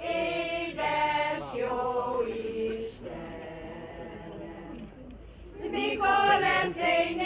Édes jó Istenem. Mikor lesz egy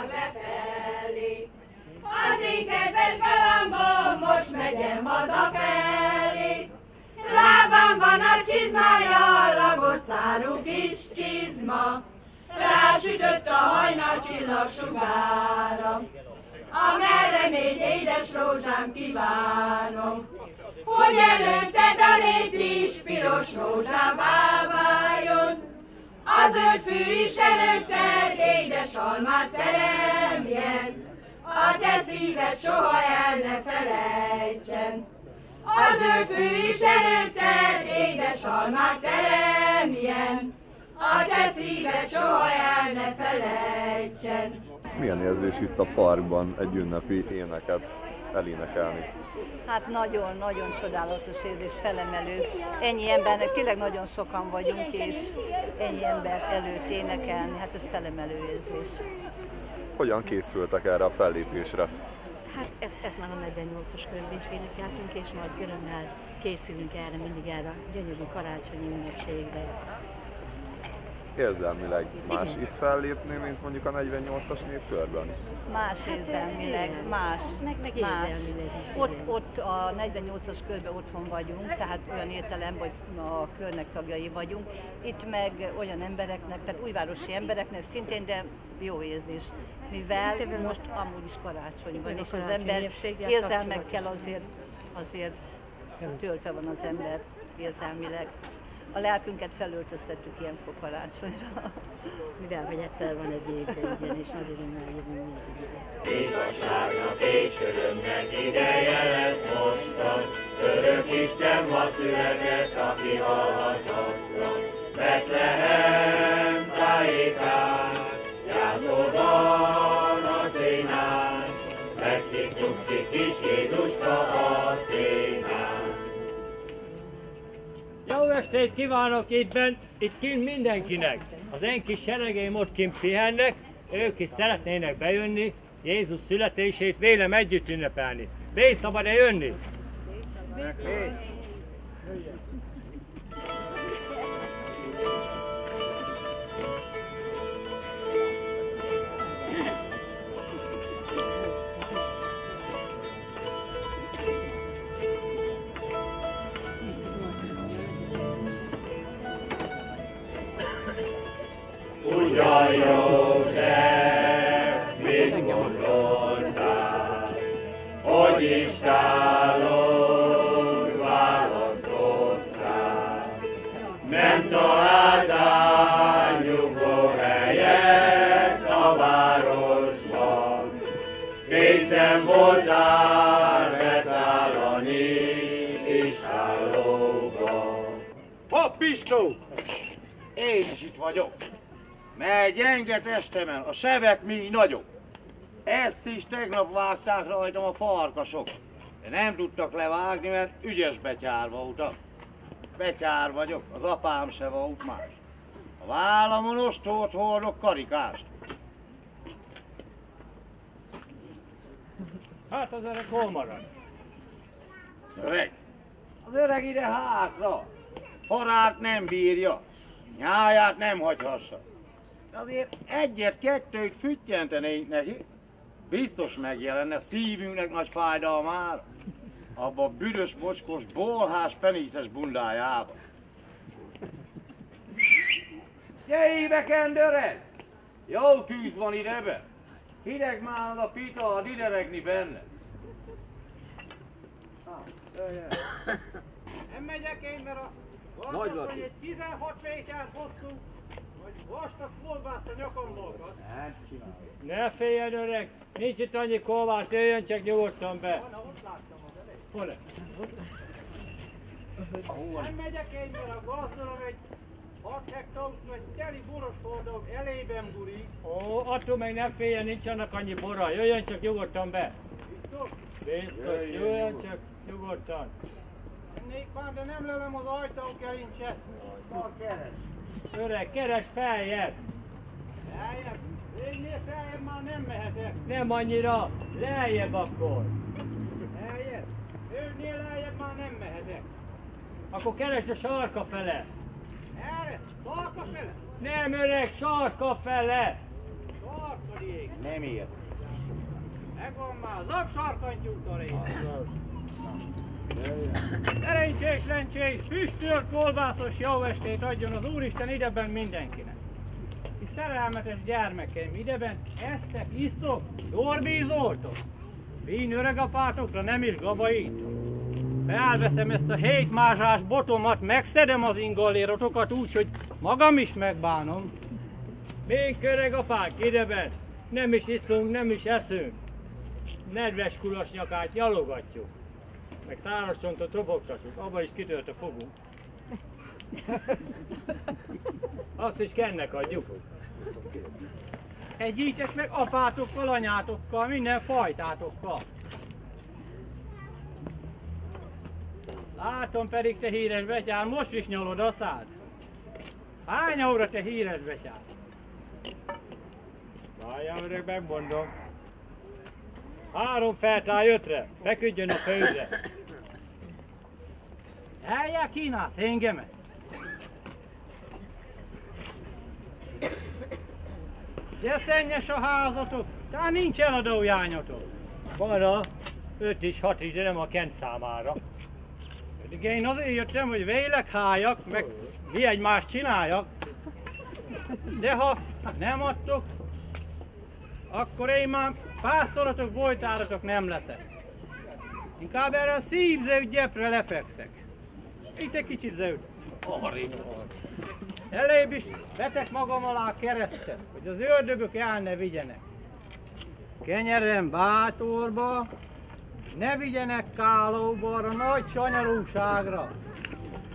csillag lefelé, az én kedves galambom most megyem hazafelé. Lábam a csizmája, lagos szárú kis csizma, rásütött a hajnal csillag sugára. Amerre még édes rózsám kívánom, hogy előtted a lép is piros rózsává váljon. A zöld fű is előtted édes almát teremjen, a te szíved soha el ne felejtsen. A zöld fű is előtted édes almát teremjen, a te szíved soha el ne felejtsen. Milyen érzés itt a parkban egy ünnepi éneket elénekelni? Hát nagyon-nagyon csodálatos érzés, felemelő. Ennyi embernek, tényleg nagyon sokan vagyunk, és ennyi ember előtt énekelni, hát ez felemelő érzés. Hogyan készültek erre a fellépésre? Hát ezt, ezt már a 48-as körben is énekeltünk, és nagy örömmel készülünk erre, mindig erre a gyönyörű karácsonyi ünnepségre. Érzelmileg más Igen. itt fellépni, mint mondjuk a 48-as népkörben? Más érzelmileg, igen. más. Meg- meg más. érzelmileg is, Ott, ott a 48-as körben otthon vagyunk, tehát olyan értelemben, hogy a körnek tagjai vagyunk. Itt meg olyan embereknek, tehát újvárosi embereknek szintén, de jó érzés. Mivel Hát most amúgy is karácsony van, és az ember érzelmekkel azért, azért töltve van az ember érzelmileg. A lelkünket felöltöztettük ilyenkor karácsonyra. Mivel, hogy egyszer van egy évben, igen, és nagy örömmel jövünk mindig ide. Igazságnak és örömnek ideje lesz mostan, Örök Isten ma született, aki halhatatlan. Betlehem estét kívánok itt bent, itt kint mindenkinek. Az én kis ott kint pihennek, ők is szeretnének bejönni, Jézus születését vélem együtt ünnepelni. Bé szabad-e jönni? Vajon te hogy is tálog válaszottál? Nem találtál nyugvó helyet a városban, voltál beszállani kis hálóba. Hopp, Pistó! Én is itt vagyok! Mely gyenge testemen a sebek mi nagyok. Ezt is tegnap vágták rajtam a farkasok. De nem tudtak levágni, mert ügyes betyár voltak. Betyár vagyok, az apám se volt más. A vállamon ostort hordok karikást. Hát az öreg hol marad? Az öreg. Az öreg ide hátra. Farát nem bírja. Nyáját nem hagyhassa. Azért egyet-kettőt füttyentenénk neki. Biztos megjelenne szívünknek nagy fájdalmára. Abba a büdös, mocskos, bolhás, peníszes bundájába. Gyere kendőre! Jó tűz van idebe. Hideg már az a pita, a dideregni benne. Nem megyek én, mert a Nagy egy 16 méter hosszú, vastag kolbászt a. Nem csinálj. Ne féljen öreg, nincs itt annyi kolbász, jöjjön csak nyugodtan be. Van, ott láttam az elég. Hol? Nem megyek én, mert a gazdarom egy 6 hektárus vagy teli boros hordog elében burik. Ó, attól meg ne féljen, nincs annak annyi bora, jöjjön csak nyugodtan be. Biztos? Biztos, Jöjjön jöjjön nyugodtan. csak nyugodtan. Mennék már, de nem lelem az ajtógerincset. Na, keres. Öreg, keres feljebb. Eljebb. Végnél feljebb már nem mehetek. Nem annyira, lejjebb akkor. Eljebb. Őnél lejjebb már nem mehetek. Akkor keres a sarka fele. Erre, szalka fele. Nem öreg, sarka fele. Sarkadiék. Nem ír. Megvan már, zak sarkantyút a rész. Szerencsés, lencsés, füstölt, kolbászos jó estét adjon az Úristen ideben mindenkinek. És szerelmetes gyermekeim, ideben eztek, isztok, dorbízoltok. Vín öregapátokra nem is gabaitok. Felveszem ezt a hét mázsás botomat, megszedem az ingallérotokat úgy, hogy magam is megbánom. Még öreg apák, ideben. Nem is iszunk, nem is eszünk. Nedves kulas nyakát nyalogatjuk. Meg száraz csontot robogtatjuk, abba is kitört a fogunk. Azt is kennek adjuk. Egyítek meg apátokkal, anyátokkal, minden fajtátokkal. Látom pedig te híres betyár, most is nyalod a szád. Hány óra te híres betyár? Várjál öreg, megmondom. Három feltáll ötre, feküdjön a földre. Eljel kínálsz engemet? De szennyes a házatok, tehát nincs eladójányotok. Van a öt is, hat is, de nem a Kent számára. Pedig én azért jöttem, hogy vélek hájak, meg mi egymást csináljak. De ha nem adtok, akkor én már pásztorotok, bolytáratok nem leszek. Inkább erre a szívző lefekszek. Itt egy kicsit zöld. Elébb is vetek magam alá a keresztet, hogy az ördögök el ne vigyenek. Kenyerem bátorba, ne vigyenek Kálóba, arra nagy sanyarúságra.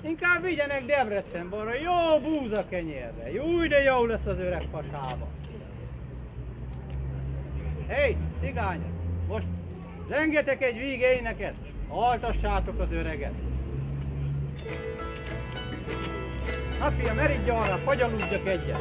Inkább vigyenek Debrecenbe, arra jó búza kenyérre. Jó, de jó lesz az öreg pasába. Hé, cigányok, most zengetek egy víg éneket, altassátok az öreget. Na fiam, eridj arra, fagyaludjak egyet.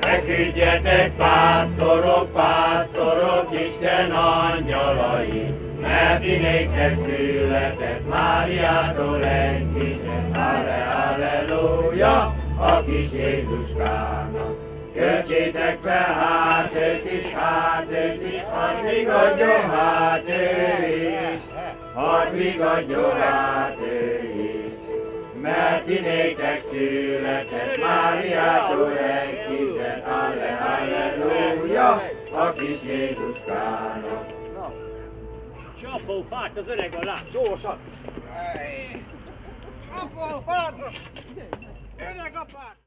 Feküdjetek pásztorok, pásztorok, Isten angyalai, mert inéktek született Máriától egy kicsit, Halle, halleluja, a kis Jézuskának. Költsétek fel hát őt is, hát őt is, hadd vigadjon hát ő is, hadd vigadjon hát ő is. Mert ti néktek született, Máriától elképzett, Halle, Halleluja, a kis Jézuskának. Csapó fát az öreg alá. Gyorsan! Csapó, fáradnak! Öreg apát!